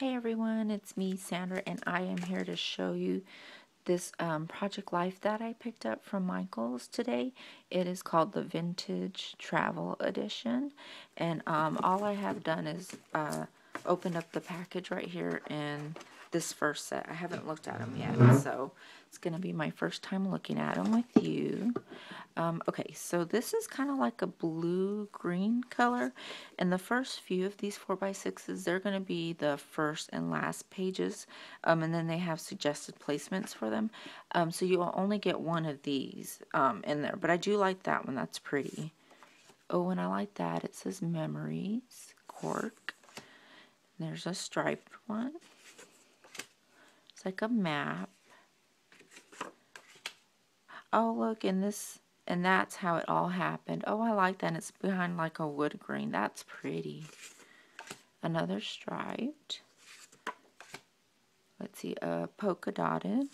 Hey everyone, it's me, Sandra, and I am here to show you this um, Project Life that I picked up from Michaels today. It is called the Vintage Travel Edition, and um, all I have done is uh, opened up the package right here and this first set. I haven't looked at them yet, so it's going to be my first time looking at them with you. Um, okay, so this is kind of like a blue-green color, and the first few of these 4x6s, they're going to be the first and last pages, um, and then they have suggested placements for them. Um, so you'll only get one of these um, in there, but I do like that one. That's pretty. Oh, and I like that. It says Memories, Cork. There's a striped one. It's like a map. Oh, look, and this, and that's how it all happened. Oh, I like that. And it's behind like a wood grain. That's pretty. Another striped. Let's see, a polka dotted.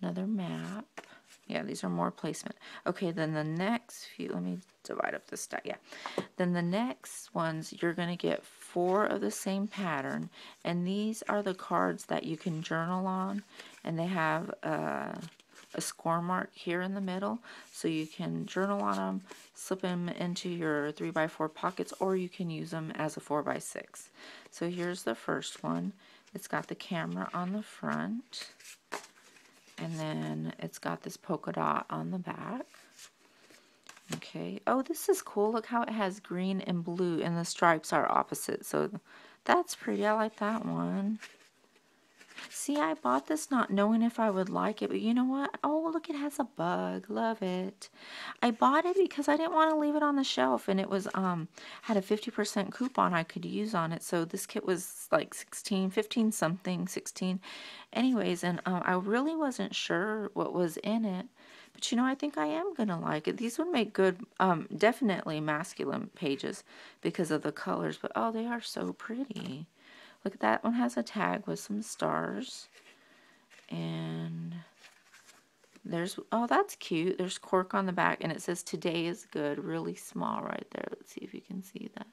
Another map. Yeah, these are more placement. Okay, then the next few, let me divide up the stack. Yeah. Then the next ones, you're going to get four of the same pattern. And these are the cards that you can journal on. And they have uh, a score mark here in the middle. So you can journal on them, slip them into your 3x4 pockets, or you can use them as a 4x6. So here's the first one. It's got the camera on the front. And then it's got this polka dot on the back. Okay. Oh, this is cool. Look how it has green and blue and the stripes are opposite. So that's pretty. I like that one. See, I bought this not knowing if I would like it, but you know what? Oh, look, it has a bug. Love it. I bought it because I didn't want to leave it on the shelf, and it was um had a 50% coupon I could use on it. So this kit was like 16, 15 something, 16. Anyways, and um, I really wasn't sure what was in it. But you know, I think I am going to like it. These would make good, um, definitely masculine pages because of the colors. But oh, they are so pretty. Look at that one has a tag with some stars. And there's, oh, that's cute. There's cork on the back and it says today is good. Really small right there. Let's see if you can see that.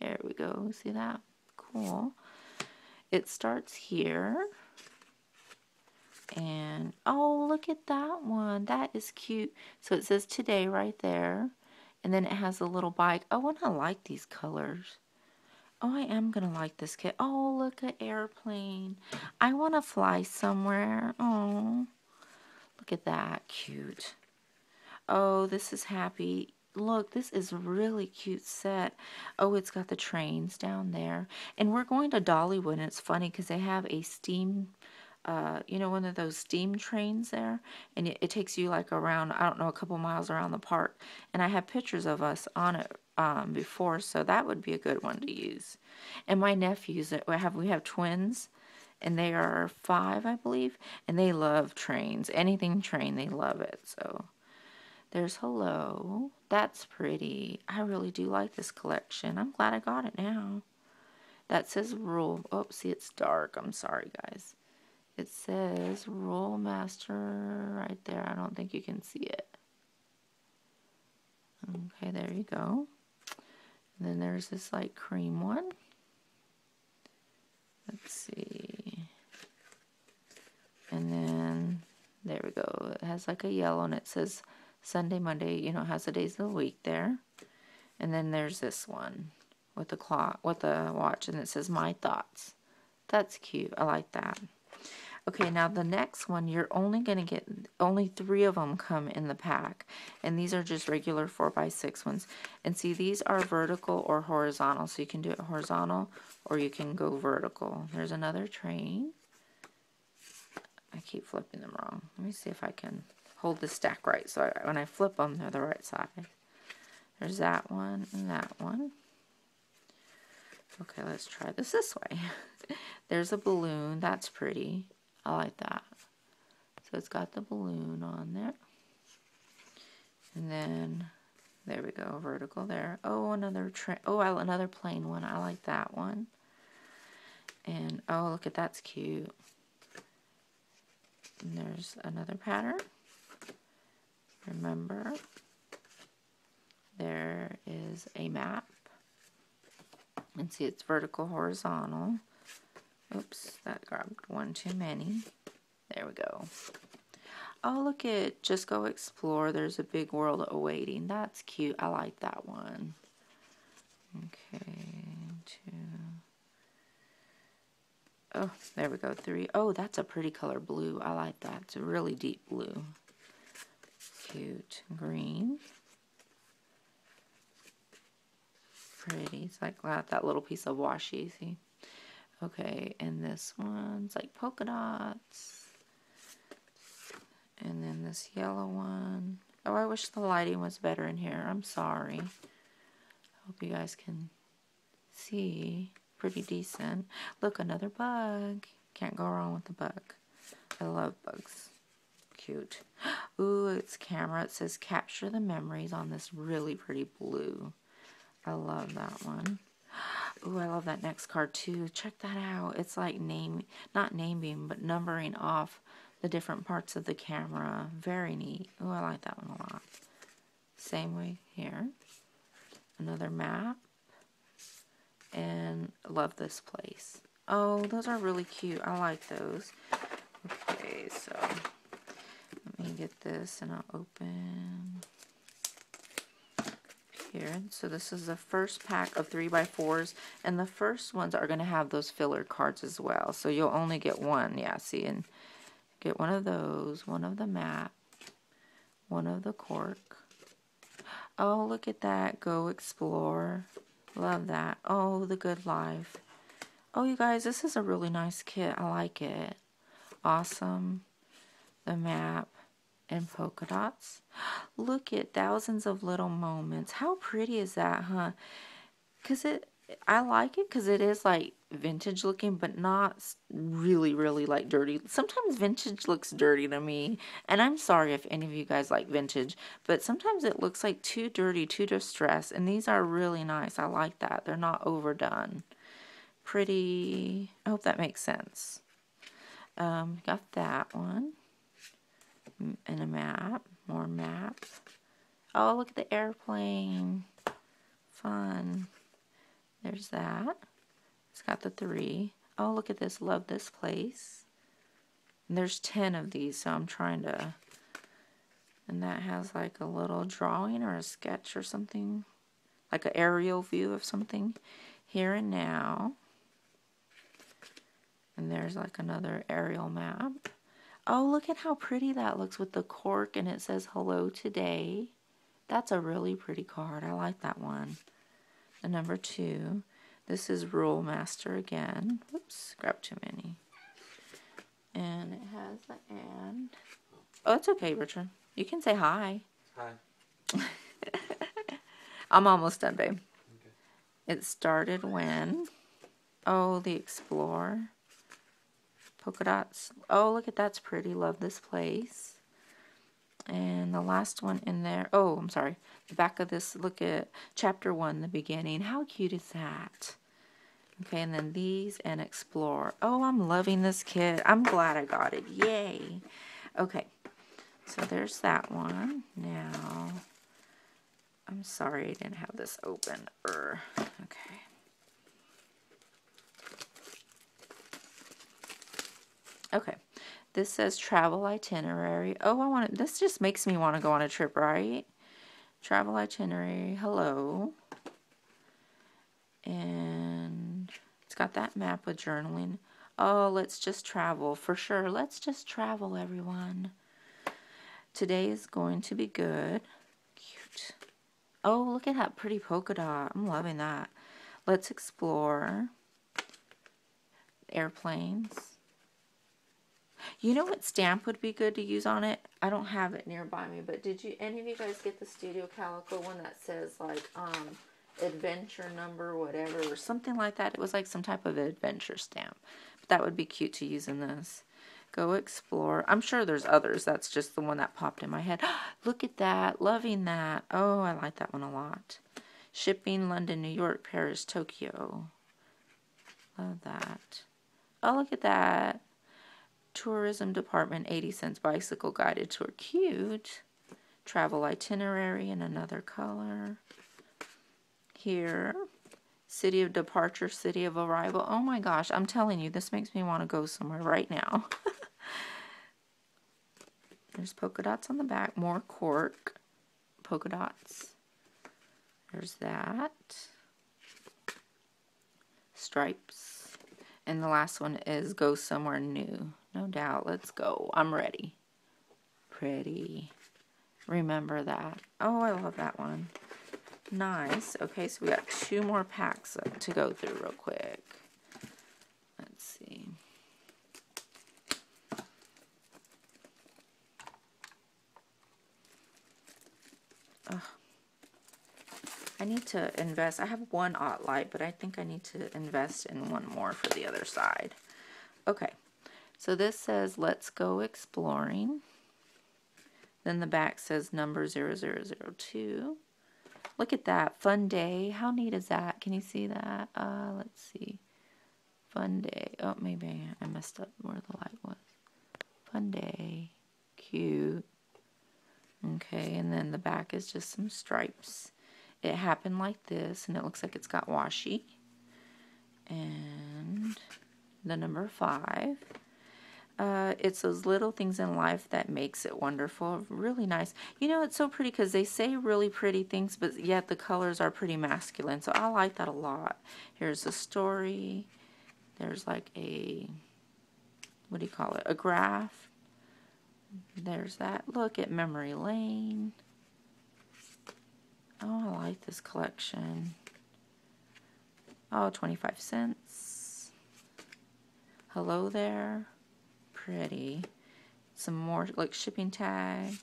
There we go. See that? Cool. It starts here. And, oh, look at that one. That is cute. So it says today right there. And then it has a little bike. Oh, and I like these colors. Oh, I am going to like this kit. Oh, look at airplane. I want to fly somewhere. Oh, look at that. Cute. Oh, this is happy. Look, this is really cute set. Oh, it's got the trains down there. And we're going to Dollywood, and it's funny because they have a steam uh, you know, one of those steam trains there, and it, it, takes you like around, I don't know, a couple miles around the park. And I have pictures of us on it um, before, so that would be a good one to use. And my nephews, we have we have twins, and they are five, I believe, and they love trains. Anything train, they love it. So there's hello. That's pretty. I really do like this collection. I'm glad I got it now. That says rule. Oh, see, it's dark. I'm sorry, guys it says roll master right there. I don't think you can see it. Okay, there you go. And then there's this light cream one. Let's see. And then there we go. It has like a yellow and it says Sunday, Monday, you know, has the days of the week there. And then there's this one with the clock, with the watch, and it says My Thoughts. That's cute. I like that. Okay, now the next one, you're only going to get, only three of them come in the pack. And these are just regular 4x6 ones. And see, these are vertical or horizontal. So you can do it horizontal or you can go vertical. There's another train. I keep flipping them wrong. Let me see if I can hold the stack right. So I, when I flip them, they're the right side. There's that one and that one. Okay, let's try this this way. There's a balloon. That's pretty. I like that. So it's got the balloon on there. And then, there we go, vertical there. Oh, another train. Oh, another plain one. I like that one. And, oh, look at that's cute. And there's another pattern. Remember, there is a map. And see, it's vertical, horizontal. Oops, that grabbed one too many. There we go. Oh, look at Just Go Explore. There's a big world awaiting. That's cute. I like that one. Okay, two. Oh, there we go, three. Oh, that's a pretty color blue. I like that. It's a really deep blue. Cute. Green. Pretty. It's like that, that little piece of washi, see? Okay, and this one's like polka dots. And then this yellow one. Oh, I wish the lighting was better in here. I'm sorry. Hope you guys can see. Pretty decent. Look, another bug. Can't go wrong with the bug. I love bugs. Cute. Ooh, it's camera. It says capture the memories on this really pretty blue. I love that one. Ooh, I love that next card too. Check that out. It's like name, not naming, but numbering off the different parts of the camera. Very neat. Ooh, I like that one a lot. Same way here. Another map. And love this place. Oh, those are really cute. I like those. Okay, so let me get this and I'll open here. So this is the first pack of 3x4s. And the first ones are going to have those filler cards as well. So you'll only get one. Yeah, see, and get one of those, one of the map, one of the cork. Oh, look at that. Go explore. Love that. Oh, the good life. Oh, you guys, this is a really nice kit. I like it. Awesome. The map and polka dots. Look at thousands of little moments. How pretty is that, huh? Because it, I like it because it is like vintage looking, but not really, really like dirty. Sometimes vintage looks dirty to me, and I'm sorry if any of you guys like vintage, but sometimes it looks like too dirty, too distressed, and these are really nice. I like that. They're not overdone. Pretty. I hope that makes sense. Um, got that one and a map, more maps. Oh, look at the airplane. Fun. There's that. It's got the three. Oh, look at this. Love this place. And there's 10 of these, so I'm trying to... And that has like a little drawing or a sketch or something. Like an aerial view of something. Here and now. And there's like another aerial map. Oh, look at how pretty that looks with the cork and it says hello today. That's a really pretty card. I like that one. The number two. This is Rule Master again. Whoops, grab too many. And it has the and. Oh, it's okay, Richard. You can say hi. Hi. I'm almost done, babe. Okay. It started when. Oh, the Explorer. Polka dots. Oh, look at that's pretty. Love this place. And the last one in there. Oh, I'm sorry. The back of this, look at chapter one, the beginning. How cute is that? Okay, and then these and explore. Oh, I'm loving this kit. I'm glad I got it. Yay. Okay, so there's that one. Now, I'm sorry I didn't have this open. Okay. Okay, this says travel itinerary. Oh, I want to, this just makes me want to go on a trip, right? Travel itinerary, hello. And it's got that map with journaling. Oh, let's just travel for sure. Let's just travel, everyone. Today is going to be good. Cute. Oh, look at that pretty polka dot. I'm loving that. Let's explore. Airplanes. You know what stamp would be good to use on it? I don't have it nearby me, but did you any of you guys get the Studio Calico one that says like um adventure number whatever or something like that? It was like some type of adventure stamp. But that would be cute to use in this. Go explore. I'm sure there's others. That's just the one that popped in my head. Look at that. Loving that. Oh, I like that one a lot. Shipping London, New York, Paris, Tokyo. Love that. Oh, look at that. Tourism Department 80 cents bicycle guided tour. Cute. Travel itinerary in another color. Here, City of departure, city of arrival. Oh my gosh, I'm telling you, this makes me want to go somewhere right now. There's polka dots on the back, more cork, polka dots. There's that. Stripes. And the last one is go somewhere new. No doubt. Let's go. I'm ready. Pretty. Remember that. Oh, I love that one. Nice. Okay, so we got two more packs to go through real quick. Let's see. Ugh. I need to invest. I have one OttLite, but I think I need to invest in one more for the other side. Okay, so this says, let's go exploring. Then the back says number 0002. Look at that. Fun day. How neat is that? Can you see that? Uh, let's see. Fun day. Oh, maybe I messed up where the light was. Fun day. Cute. Okay, and then the back is just some stripes. It happened like this, and it looks like it's got washi. And the number five. Uh, it's those little things in life that makes it wonderful. Really nice. You know, it's so pretty because they say really pretty things, but yet the colors are pretty masculine. So I like that a lot. Here's a story. There's like a, what do you call it? A graph. There's that. Look at Memory Lane. Oh, I like this collection. Oh, 25 cents. Hello there pretty. Some more like shipping tag,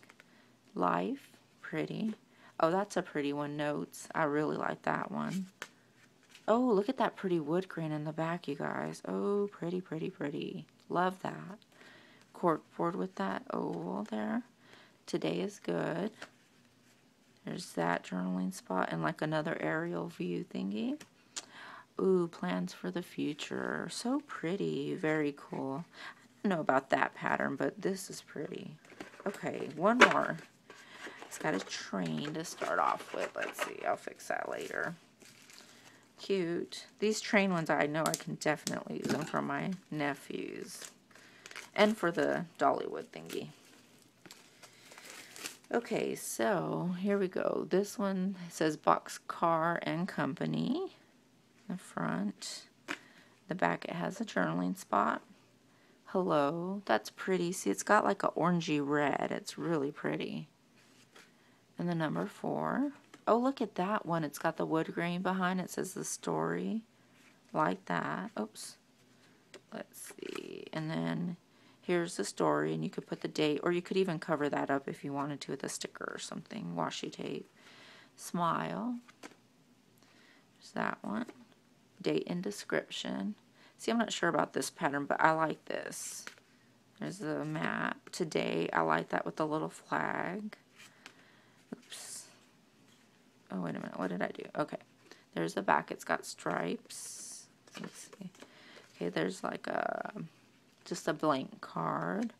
life, pretty. Oh, that's a pretty one, notes. I really like that one. Oh, look at that pretty wood grain in the back, you guys. Oh, pretty, pretty, pretty. Love that. Cork board with that oval there. Today is good. There's that journaling spot and like another aerial view thingy. Ooh, plans for the future. So pretty. Very cool know about that pattern, but this is pretty. Okay, one more. It's got a train to start off with. Let's see, I'll fix that later. Cute. These train ones, I know I can definitely use them for my nephews. And for the Dollywood thingy. Okay, so here we go. This one says Boxcar and Company. The front. The back, it has a journaling spot. Hello. That's pretty. See, it's got like a orangey red. It's really pretty. And the number four. Oh, look at that one. It's got the wood grain behind it. says the story. Like that. Oops. Let's see. And then here's the story. And you could put the date. Or you could even cover that up if you wanted to with a sticker or something. Washi tape. Smile. There's that one. Date and description. See, I'm not sure about this pattern, but I like this. There's the map. Today, I like that with the little flag. Oops. Oh, wait a minute. What did I do? Okay. There's the back. It's got stripes. Let's see. Okay, there's like a, just a blank card.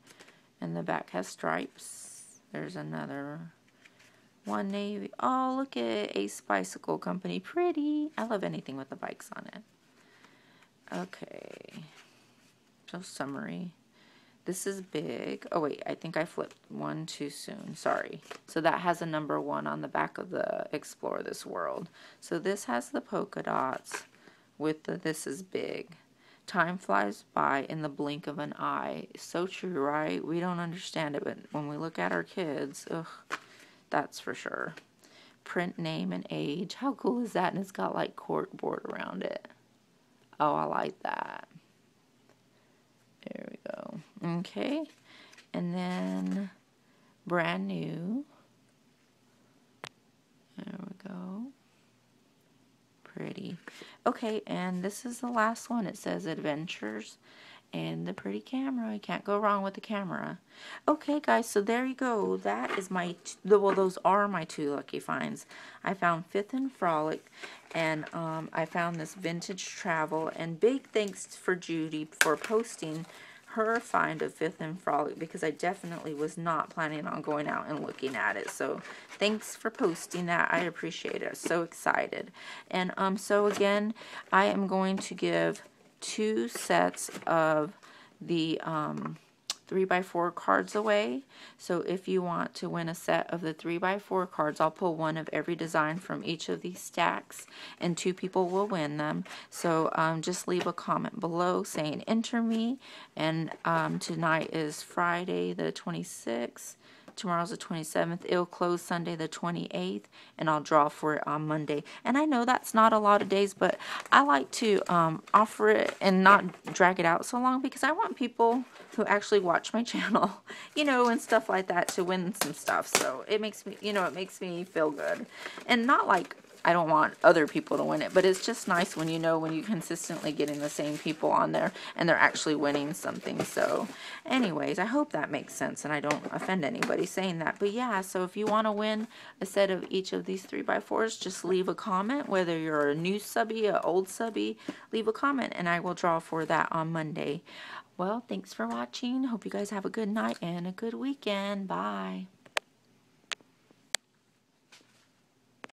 And the back has stripes. There's another one navy. Oh, look at Ace Bicycle Company. Pretty. I love anything with the bikes on it. Okay. So summary. This is big. Oh wait, I think I flipped one too soon. Sorry. So that has a number one on the back of the Explore This World. So this has the polka dots with the this is big. Time flies by in the blink of an eye. So true, right? We don't understand it, but when we look at our kids, ugh, that's for sure. Print name and age. How cool is that? And it's got like cork board around it. Oh, I like that. There we go. Okay. And then brand new. There we go. Pretty. Okay, and this is the last one. It says adventures and the pretty camera. You can't go wrong with the camera. Okay, guys, so there you go. That is my, well, those are my two lucky finds. I found Fifth and Frolic, and um, I found this Vintage Travel, and big thanks for Judy for posting her find of Fifth and Frolic because I definitely was not planning on going out and looking at it. So thanks for posting that. I appreciate it. So excited. And um, so again, I am going to give two sets of the um, 3 by 4 cards away. So if you want to win a set of the 3 by 4 cards, I'll pull one of every design from each of these stacks and two people will win them. So um, just leave a comment below saying enter me and um, tonight is Friday the 26th. Tomorrow's the 27th. It'll close Sunday the 28th, and I'll draw for it on Monday. And I know that's not a lot of days, but I like to um, offer it and not drag it out so long because I want people who actually watch my channel, you know, and stuff like that to win some stuff. So it makes me, you know, it makes me feel good. And not like I don't want other people to win it, but it's just nice when you know when you're consistently getting the same people on there and they're actually winning something. So anyways, I hope that makes sense and I don't offend anybody saying that. But yeah, so if you want to win a set of each of these 3x4s, just leave a comment, whether you're a new subby, a old subby, leave a comment and I will draw for that on Monday. Well, thanks for watching. Hope you guys have a good night and a good weekend. Bye.